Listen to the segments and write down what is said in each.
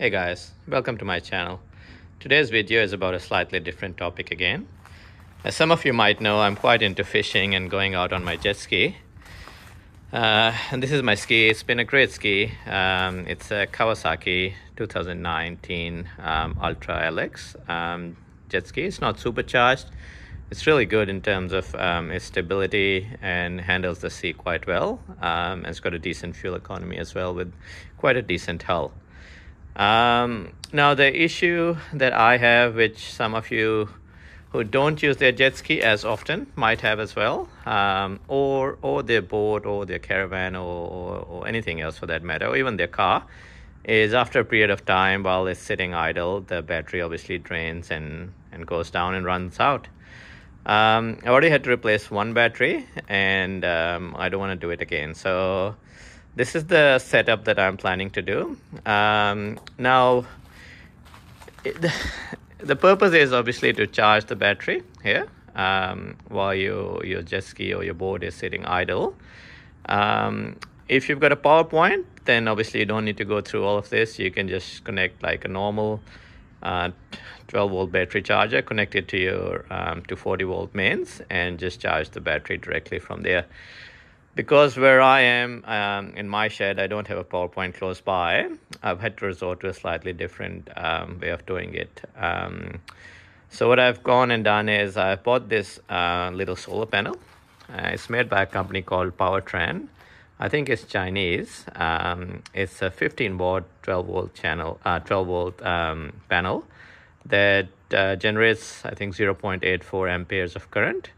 Hey guys, welcome to my channel. Today's video is about a slightly different topic again. As some of you might know, I'm quite into fishing and going out on my jet ski. Uh, and this is my ski. It's been a great ski. Um, it's a Kawasaki 2019 um, Ultra LX um, jet ski. It's not supercharged. It's really good in terms of um, its stability and handles the sea quite well. Um, it's got a decent fuel economy as well with quite a decent hull. Um, now the issue that I have, which some of you who don't use their jet ski as often might have as well, um, or or their boat or their caravan or, or, or, anything else for that matter, or even their car, is after a period of time while it's sitting idle, the battery obviously drains and, and goes down and runs out. Um, I already had to replace one battery and um, I don't want to do it again. So this is the setup that I'm planning to do. Um, now, it, the purpose is obviously to charge the battery here um, while you, your jet ski or your board is sitting idle. Um, if you've got a power point, then obviously you don't need to go through all of this. You can just connect like a normal uh, 12 volt battery charger, connect it to your um, 240 volt mains, and just charge the battery directly from there because where I am um, in my shed, I don't have a PowerPoint close by. I've had to resort to a slightly different um, way of doing it. Um, so what I've gone and done is I bought this uh, little solar panel. Uh, it's made by a company called Powertran. I think it's Chinese. Um, it's a 15 watt, 12 volt channel, uh, 12 volt um, panel that uh, generates I think 0.84 amperes of current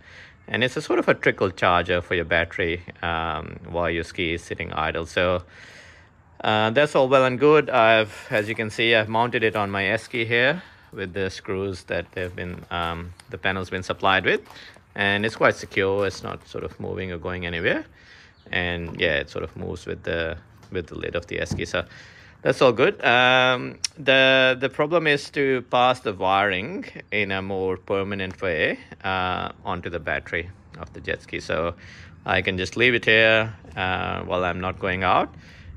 and it's a sort of a trickle charger for your battery um, while your ski is sitting idle. So uh, that's all well and good. I've as you can see I've mounted it on my esky here with the screws that they've been um, the panel's been supplied with. And it's quite secure. It's not sort of moving or going anywhere. And yeah it sort of moves with the with the lid of the esky so that's all good. Um, the the problem is to pass the wiring in a more permanent way uh, onto the battery of the jet ski. So I can just leave it here uh, while I'm not going out,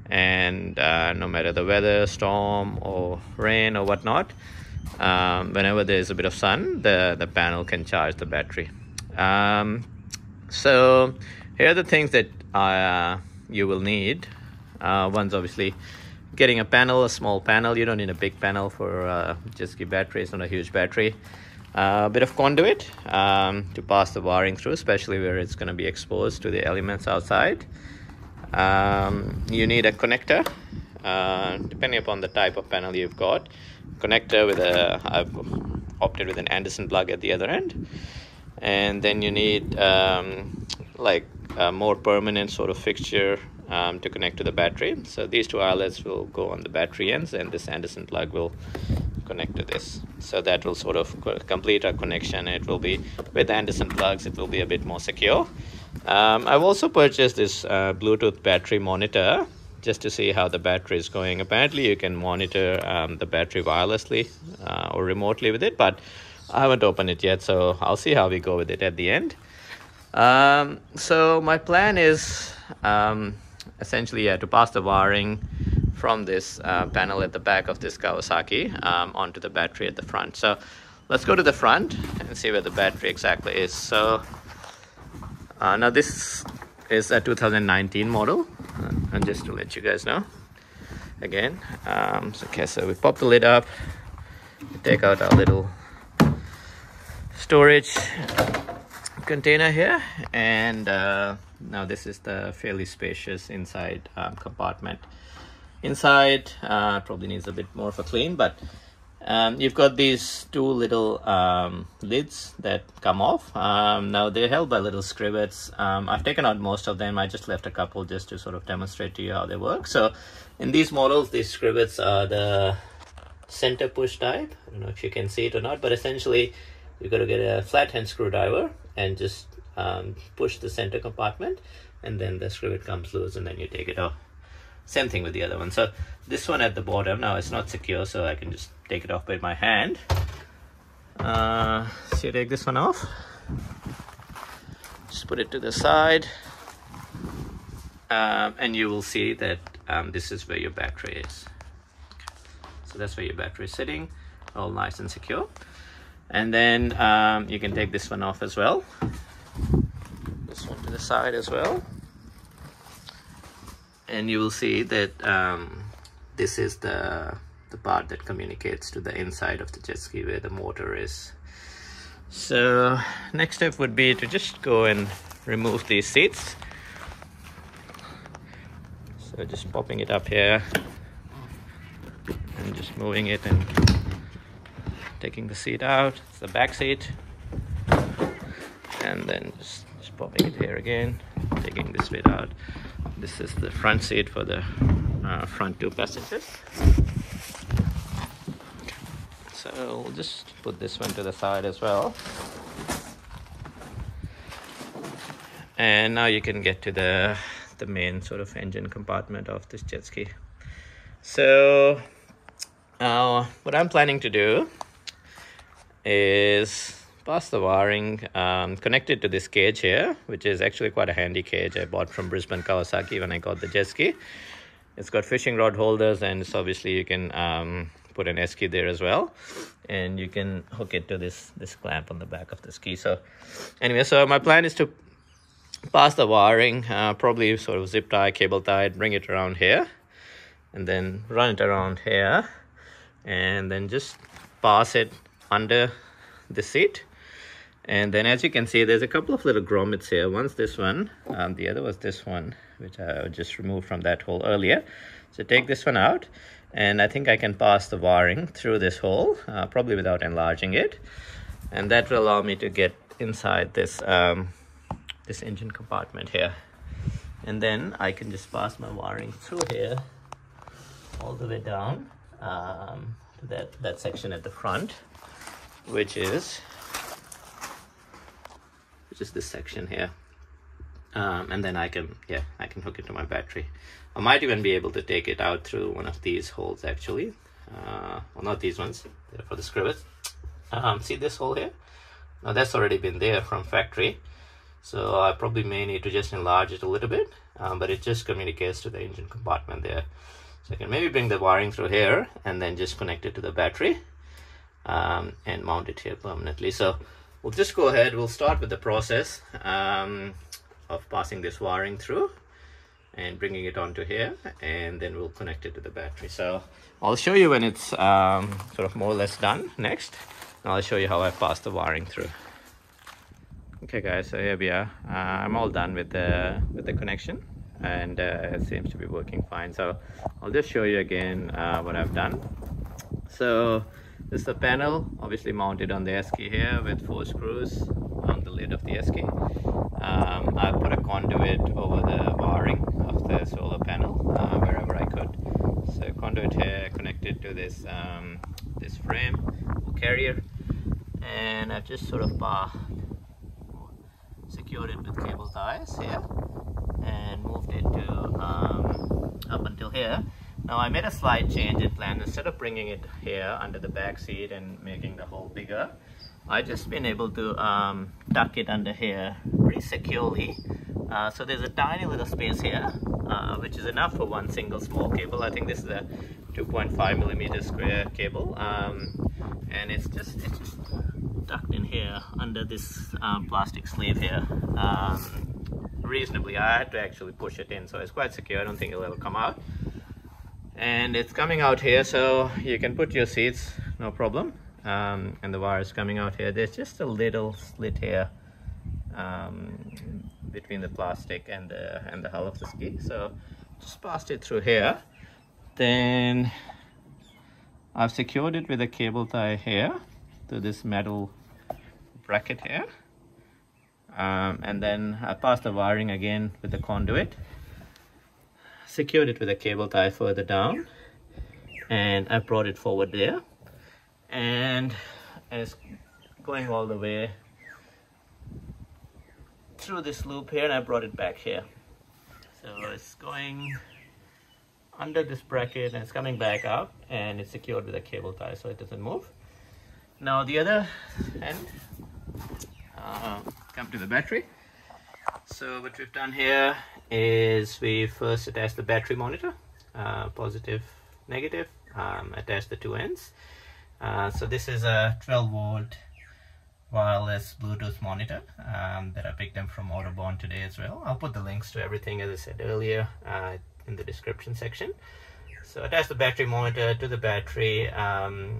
and uh, no matter the weather, storm or rain or whatnot, um, whenever there's a bit of sun, the the panel can charge the battery. Um, so here are the things that uh, you will need. Uh, one's obviously getting a panel, a small panel. You don't need a big panel for uh, jet ski battery. It's not a huge battery. Uh, a bit of conduit um, to pass the wiring through, especially where it's going to be exposed to the elements outside. Um, you need a connector, uh, depending upon the type of panel you've got. Connector with a, I've opted with an Anderson plug at the other end. And then you need um, like a more permanent sort of fixture um, to connect to the battery. So these two outlets will go on the battery ends and this Anderson plug will connect to this. So that will sort of complete our connection. It will be with Anderson plugs, it will be a bit more secure. Um, I've also purchased this uh, Bluetooth battery monitor just to see how the battery is going. Apparently you can monitor um, the battery wirelessly uh, or remotely with it, but I haven't opened it yet, so I'll see how we go with it at the end. Um, so my plan is um, essentially yeah, to pass the wiring from this uh, panel at the back of this Kawasaki um, onto the battery at the front. So let's go to the front and see where the battery exactly is. So uh, now this is a 2019 model uh, and just to let you guys know again um, so, okay so we pop the lid up take out our little storage container here and uh, now this is the fairly spacious inside um, compartment. Inside uh, probably needs a bit more of a clean but um, you've got these two little um, lids that come off. Um, now they're held by little scrivets. Um, I've taken out most of them. I just left a couple just to sort of demonstrate to you how they work. So in these models these scrivets are the center push type. I don't know if you can see it or not but essentially you've got to get a flathead screwdriver and just um, push the center compartment and then the screw it comes loose and then you take it off same thing with the other one so this one at the bottom now it's not secure so I can just take it off with my hand uh, so you take this one off just put it to the side um, and you will see that um, this is where your battery is okay. So that's where your battery is sitting, all nice and secure. And then um, you can take this one off as well. To the side as well. And you will see that um, this is the, the part that communicates to the inside of the jet ski where the motor is. So next step would be to just go and remove these seats. So just popping it up here and just moving it and taking the seat out. It's the back seat. And then just, popping it here again, taking this bit out. This is the front seat for the uh, front two passengers. So we'll just put this one to the side as well. And now you can get to the the main sort of engine compartment of this jet ski. So uh, what I'm planning to do is pass the wiring um, connected to this cage here, which is actually quite a handy cage I bought from Brisbane Kawasaki when I got the jet ski. It's got fishing rod holders and it's obviously you can um, put an esky there as well. And you can hook it to this this clamp on the back of the ski. So anyway so my plan is to pass the wiring uh, probably sort of zip tie cable tie bring it around here and then run it around here and then just pass it under the seat and then as you can see there's a couple of little grommets here. One's this one um, the other was this one which I just removed from that hole earlier. So take this one out and I think I can pass the wiring through this hole uh, probably without enlarging it. And that will allow me to get inside this um, this engine compartment here. And then I can just pass my wiring through here all the way down um, to that, that section at the front which is which is this section here. Um, and then I can yeah I can hook it to my battery. I might even be able to take it out through one of these holes actually. Uh, well not these ones. They're for the screws um, see this hole here? Now that's already been there from factory. So I probably may need to just enlarge it a little bit. Um, but it just communicates to the engine compartment there. So I can maybe bring the wiring through here and then just connect it to the battery um, and mount it here permanently. So we'll just go ahead we'll start with the process um, of passing this wiring through and bringing it onto here and then we'll connect it to the battery. So I'll show you when it's um, sort of more or less done. Next and I'll show you how I pass the wiring through. Okay guys so here we are. Uh, I'm all done with the with the connection and uh, it seems to be working fine. So I'll just show you again uh, what I've done. So this is the panel obviously mounted on the esky here with four screws on the lid of the esky um, I put a conduit over the wiring of the solar panel uh, wherever I could. So conduit here connected to this um, this frame carrier and I've just sort of uh, secured it with cable ties here and moved it to um, up until here. Now I made a slight change in plan instead of bringing it here under the back seat and making the hole bigger I just been able to um, tuck it under here pretty securely. Uh, so there's a tiny little space here, uh, which is enough for one single small cable. I think this is a 2.5 millimeter square cable, um, and it's just it's just tucked in here under this um, plastic sleeve here. Um, reasonably, I had to actually push it in, so it's quite secure. I don't think it'll ever come out. And it's coming out here, so you can put your seats, no problem. Um, and the wire is coming out here. There's just a little slit here um, between the plastic and the and the hull of the ski. So just passed it through here. Then I've secured it with a cable tie here to this metal bracket here. Um, and then I passed the wiring again with the conduit secured it with a cable tie further down. And I brought it forward there. And it's going all the way through this loop here and I brought it back here. So it's going under this bracket and it's coming back up and it's secured with a cable tie so it doesn't move. Now the other end uh, come to the battery so what we've done here is we first attach the battery monitor uh, positive negative um, attach the two ends. Uh, so this is a 12 volt wireless Bluetooth monitor um, that I picked up from Autobarn today as well. I'll put the links to everything as I said earlier uh, in the description section. So attach the battery monitor to the battery, um,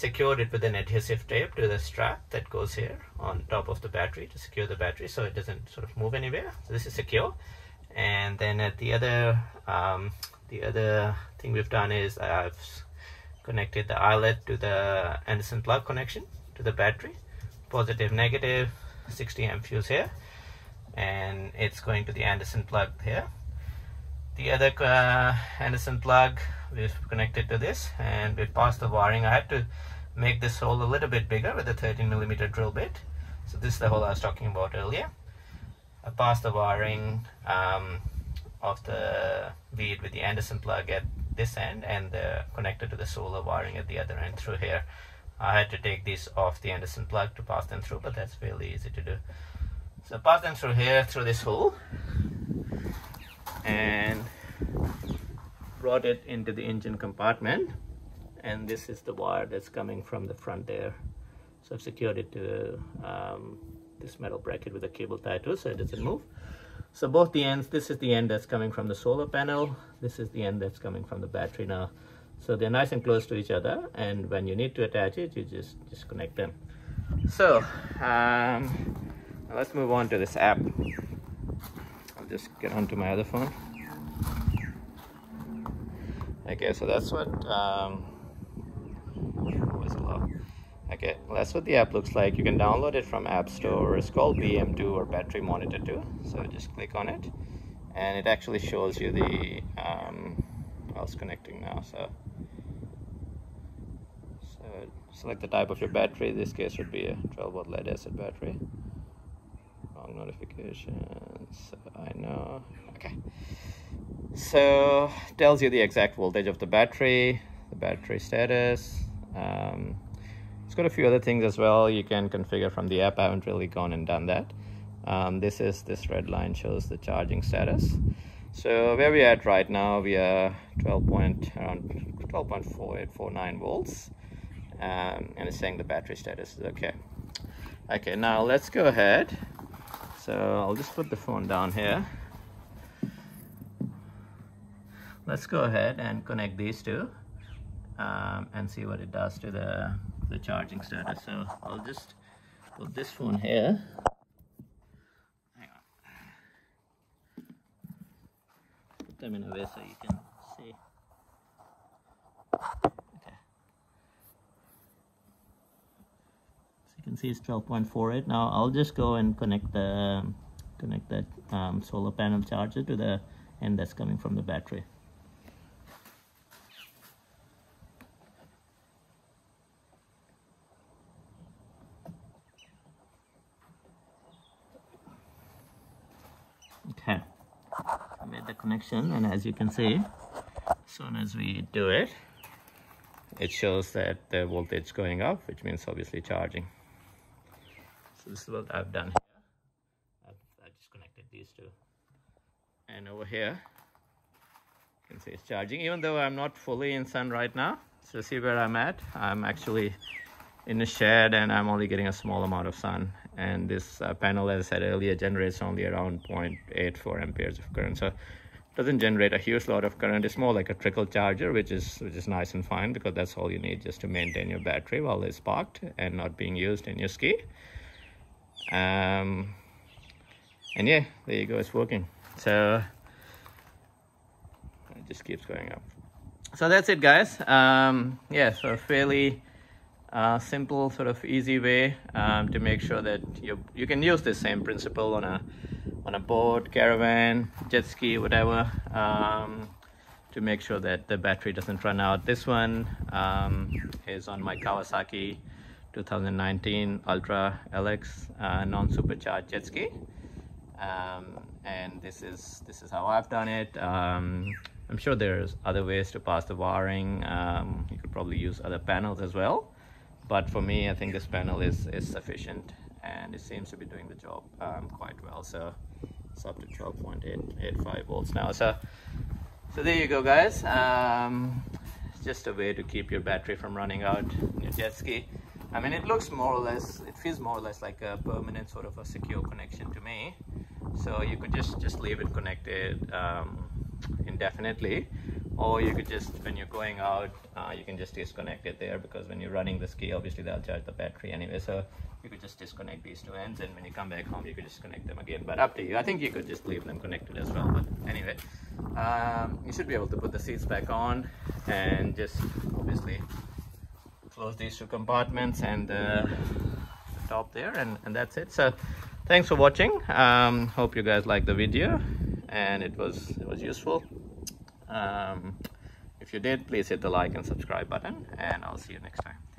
secured it with an adhesive tape to the strap that goes here on top of the battery to secure the battery so it doesn't sort of move anywhere. So this is secure. And then at the other, um, the other thing we've done is I've connected the eyelet to the Anderson plug connection to the battery positive negative 60 amp fuse here and it's going to the Anderson plug here the other uh, Anderson plug we've connected to this and we've passed the wiring. I had to make this hole a little bit bigger with a 13 millimeter drill bit. So this is the hole I was talking about earlier. I passed the wiring um, of the bead with the Anderson plug at this end and the connector to the solar wiring at the other end through here. I had to take these off the Anderson plug to pass them through, but that's fairly easy to do. So pass them through here, through this hole, and brought it into the engine compartment. And this is the wire that's coming from the front there. So I've secured it to um, this metal bracket with a cable tied to it so it doesn't move. So both the ends, this is the end that's coming from the solar panel. This is the end that's coming from the battery now. So they're nice and close to each other and when you need to attach it, you just disconnect them. So um, let's move on to this app. I'll just get onto my other phone. Okay, so that's what um, Okay, that's what the app looks like. You can download it from App Store. It's called BM2 or Battery Monitor 2. So just click on it, and it actually shows you the. Um, I was connecting now, so so select the type of your battery. This case would be a 12 volt lead acid battery. Wrong notifications. I know. Okay. So tells you the exact voltage of the battery, the battery status. Um, it's got a few other things as well you can configure from the app. I haven't really gone and done that. Um, this is this red line shows the charging status. So where we're at right now, we are 12 point around 12.4849 volts um, and it's saying the battery status is okay. Okay, now let's go ahead. So I'll just put the phone down here. Let's go ahead and connect these two um, and see what it does to the, the charging status. So I'll just put this phone here. Hang on. Put them in a way so you can see. Okay. So you can see it's 12.48 now I'll just go and connect the connect that um, solar panel charger to the end that's coming from the battery okay I made the connection and as you can see as soon as we do it it shows that the voltage going up which means obviously charging. So this is what I've done here. I've, I just connected these two. And over here you can see it's charging. Even though I'm not fully in sun right now so see where I'm at? I'm actually in a shed and I'm only getting a small amount of sun. And this uh, panel as I said earlier generates only around 0.84 amperes of current. So doesn't generate a huge lot of current. It's more like a trickle charger which is which is nice and fine because that's all you need just to maintain your battery while it's parked and not being used in your ski. Um, and yeah there you go it's working. So it just keeps going up. So that's it guys. Um, yeah so fairly uh, simple sort of easy way um, to make sure that you you can use the same principle on a on a boat caravan jet ski whatever um, to make sure that the battery doesn't run out. This one um, is on my Kawasaki 2019 Ultra LX uh, non-supercharged jet ski. Um, and this is this is how I've done it. Um, I'm sure there's other ways to pass the wiring. Um, you could probably use other panels as well but for me I think this panel is is sufficient and it seems to be doing the job um, quite well so it's up to 12.885 volts now so so there you go guys um, just a way to keep your battery from running out your jet ski. I mean, it looks more or less, it feels more or less like a permanent sort of a secure connection to me. So you could just, just leave it connected um, indefinitely or you could just when you're going out uh, you can just disconnect it there because when you're running the ski obviously they'll charge the battery anyway. So you could just disconnect these two ends and when you come back home you could just connect them again. But up to you. I think you could just leave them connected as well. But anyway um, you should be able to put the seats back on and just obviously close these two compartments and uh, the top there and, and that's it. So thanks for watching. Um, hope you guys liked the video and it was it was useful um, if you did, please hit the like and subscribe button and I'll see you next time.